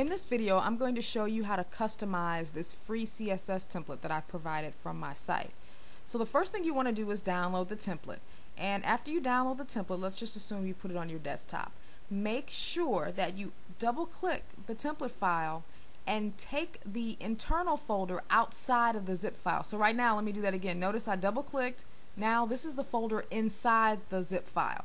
In this video, I'm going to show you how to customize this free CSS template that I've provided from my site. So the first thing you want to do is download the template. And after you download the template, let's just assume you put it on your desktop. Make sure that you double click the template file and take the internal folder outside of the zip file. So right now, let me do that again. Notice I double clicked. Now this is the folder inside the zip file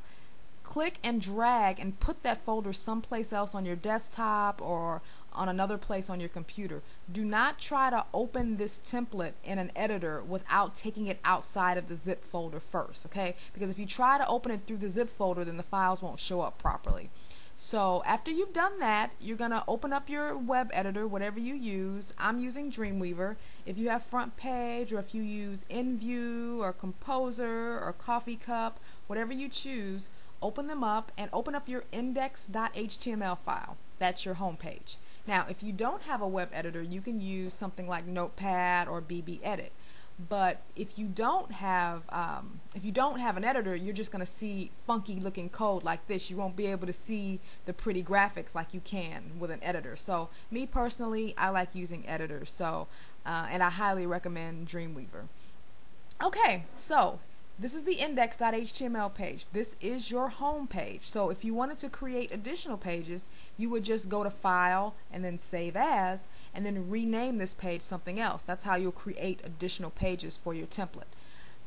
click and drag and put that folder someplace else on your desktop or on another place on your computer. Do not try to open this template in an editor without taking it outside of the zip folder first, okay? Because if you try to open it through the zip folder, then the files won't show up properly. So after you've done that, you're going to open up your web editor, whatever you use. I'm using Dreamweaver. If you have Front Page or if you use Nvu or Composer or Coffee Cup, whatever you choose, open them up and open up your index.html file. That's your home page. Now, if you don't have a web editor, you can use something like Notepad or BBEdit. But if you don't have um, if you don't have an editor, you're just going to see funky looking code like this. You won't be able to see the pretty graphics like you can with an editor. So me personally, I like using editors. So uh, and I highly recommend Dreamweaver. Okay, so this is the index.html page. This is your home page. So if you wanted to create additional pages, you would just go to File and then Save As and then rename this page something else. That's how you'll create additional pages for your template.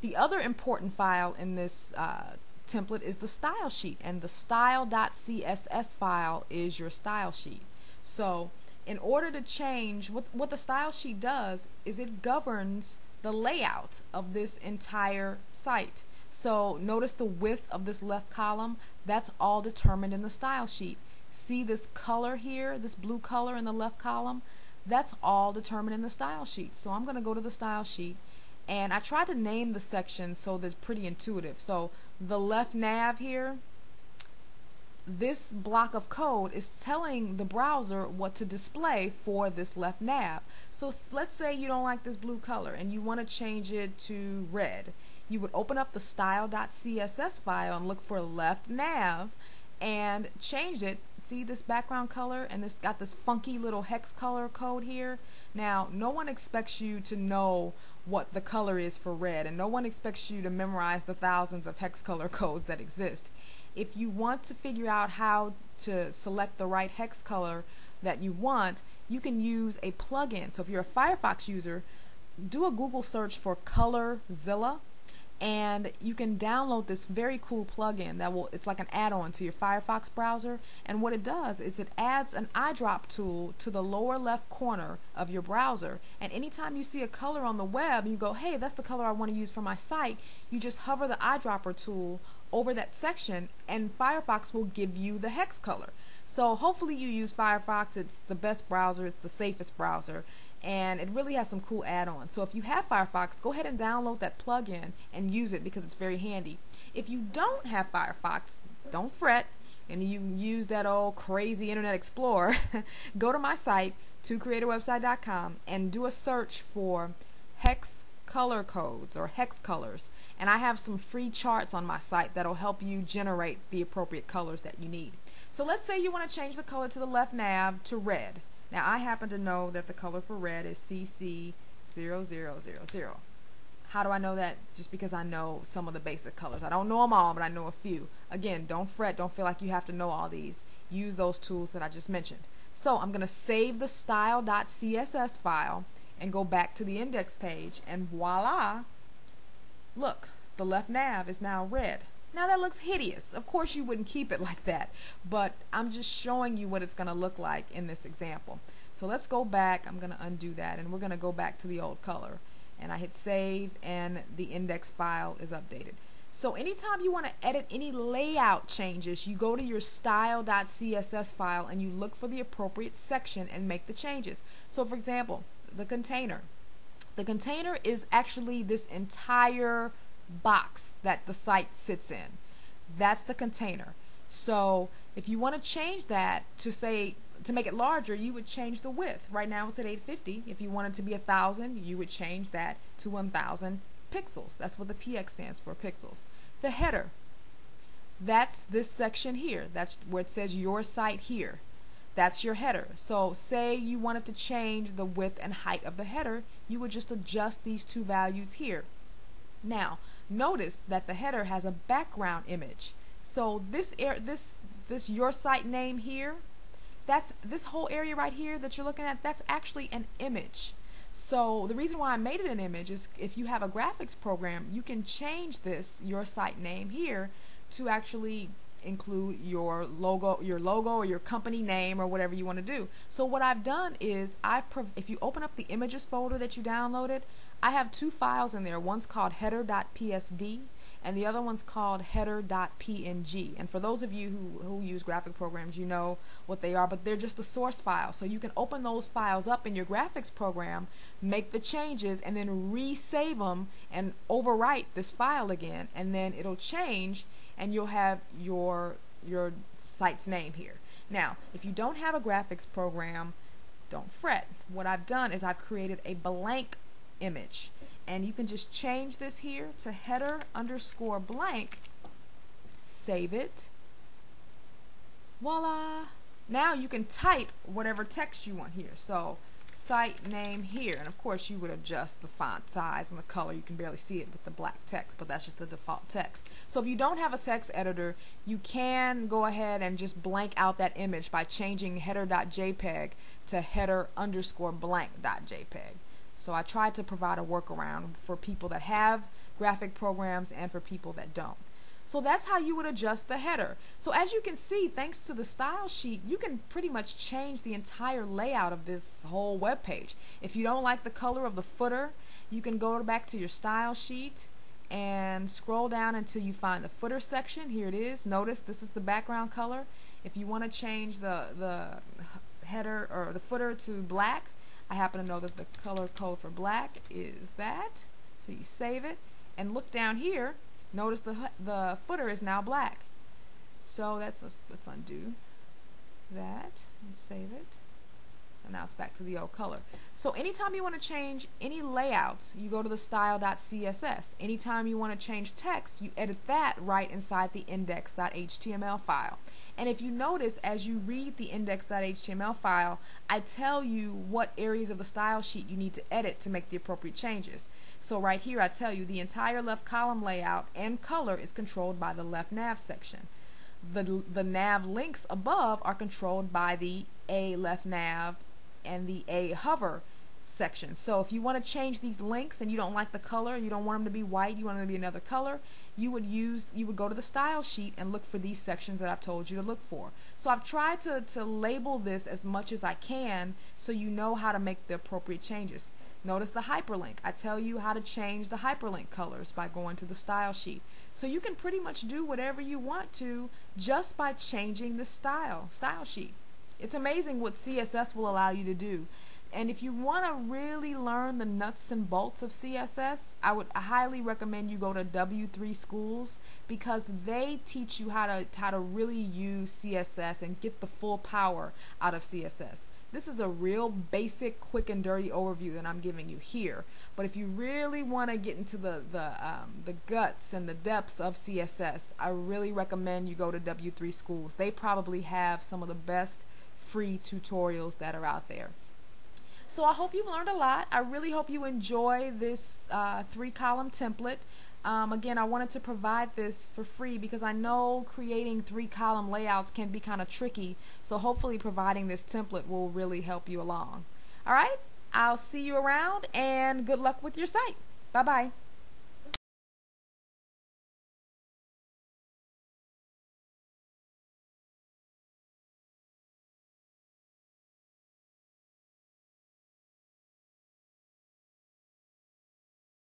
The other important file in this uh, template is the style sheet and the style.css file is your style sheet. So in order to change, what, what the style sheet does is it governs the layout of this entire site. So notice the width of this left column, that's all determined in the style sheet. See this color here, this blue color in the left column? That's all determined in the style sheet. So I'm going to go to the style sheet and I tried to name the section so that's pretty intuitive. So the left nav here, this block of code is telling the browser what to display for this left nav. So let's say you don't like this blue color and you want to change it to red. You would open up the style.css file and look for left nav and change it. See this background color and this got this funky little hex color code here. Now no one expects you to know what the color is for red and no one expects you to memorize the thousands of hex color codes that exist if you want to figure out how to select the right hex color that you want, you can use a plugin. So if you're a Firefox user, do a Google search for ColorZilla and you can download this very cool plugin that will it's like an add-on to your Firefox browser and what it does is it adds an eyedrop tool to the lower left corner of your browser and anytime you see a color on the web you go hey that's the color I want to use for my site you just hover the eyedropper tool over that section and Firefox will give you the hex color. So hopefully you use Firefox. It's the best browser. It's the safest browser. And it really has some cool add-ons. So if you have Firefox, go ahead and download that plugin and use it because it's very handy. If you don't have Firefox, don't fret and you use that old crazy Internet Explorer, go to my site, 2createawebsite.com, and do a search for hex color codes or hex colors and I have some free charts on my site that'll help you generate the appropriate colors that you need. So let's say you want to change the color to the left nav to red. Now I happen to know that the color for red is CC0000. How do I know that? Just because I know some of the basic colors. I don't know them all, but I know a few. Again, don't fret. Don't feel like you have to know all these. Use those tools that I just mentioned. So I'm going to save the style.css file and go back to the index page and voila look the left nav is now red. Now that looks hideous. Of course you wouldn't keep it like that but I'm just showing you what it's gonna look like in this example. So let's go back. I'm gonna undo that and we're gonna go back to the old color. And I hit save and the index file is updated. So anytime you want to edit any layout changes, you go to your style.css file and you look for the appropriate section and make the changes. So for example, the container. The container is actually this entire box that the site sits in. That's the container. So if you want to change that to say to make it larger, you would change the width. Right now it's at 850. If you want it to be a thousand, you would change that to 1,000 pixels. That's what the PX stands for, pixels. The header. That's this section here. That's where it says your site here. That's your header. So say you wanted to change the width and height of the header, you would just adjust these two values here. Now, notice that the header has a background image. So this air this this your site name here, that's this whole area right here that you're looking at, that's actually an image. So the reason why I made it an image is if you have a graphics program, you can change this your site name here to actually include your logo, your logo or your company name or whatever you want to do. So what I've done is I if you open up the images folder that you downloaded, I have two files in there. One's called header.psd and the other one's called header.png. And for those of you who, who use graphic programs, you know what they are, but they're just the source file. So you can open those files up in your graphics program, make the changes, and then resave them and overwrite this file again, and then it'll change and you'll have your your site's name here. Now, if you don't have a graphics program, don't fret. What I've done is I've created a blank image and you can just change this here to header underscore blank. Save it. Voila. Now you can type whatever text you want here. So site name here. And of course you would adjust the font size and the color. You can barely see it with the black text but that's just the default text. So if you don't have a text editor you can go ahead and just blank out that image by changing header.jpg to header underscore blank.jpg so I tried to provide a workaround for people that have graphic programs and for people that don't. So that's how you would adjust the header. So as you can see, thanks to the style sheet, you can pretty much change the entire layout of this whole web page. If you don't like the color of the footer, you can go back to your style sheet and scroll down until you find the footer section. Here it is. Notice this is the background color. If you want to change the, the header or the footer to black, I happen to know that the color code for black is that. So you save it and look down here. Notice the the footer is now black. So that's let's, let's undo that and save it. And now it's back to the old color. So anytime you want to change any layouts, you go to the style.css. Anytime you want to change text, you edit that right inside the index.html file. And if you notice, as you read the index.html file, I tell you what areas of the style sheet you need to edit to make the appropriate changes. So right here, I tell you the entire left column layout and color is controlled by the left nav section. The, the nav links above are controlled by the A left nav and the A hover section. So if you want to change these links and you don't like the color, you don't want them to be white, you want them to be another color, you would use you would go to the style sheet and look for these sections that I've told you to look for. So I've tried to, to label this as much as I can so you know how to make the appropriate changes. Notice the hyperlink. I tell you how to change the hyperlink colors by going to the style sheet. So you can pretty much do whatever you want to just by changing the style, style sheet. It's amazing what CSS will allow you to do. And if you want to really learn the nuts and bolts of CSS, I would highly recommend you go to W3 Schools because they teach you how to how to really use CSS and get the full power out of CSS. This is a real basic, quick and dirty overview that I'm giving you here. But if you really want to get into the the um, the guts and the depths of CSS, I really recommend you go to W3 Schools. They probably have some of the best free tutorials that are out there. So I hope you learned a lot. I really hope you enjoy this uh, three column template. Um, again, I wanted to provide this for free because I know creating three column layouts can be kind of tricky. So hopefully providing this template will really help you along. All right, I'll see you around and good luck with your site. Bye bye.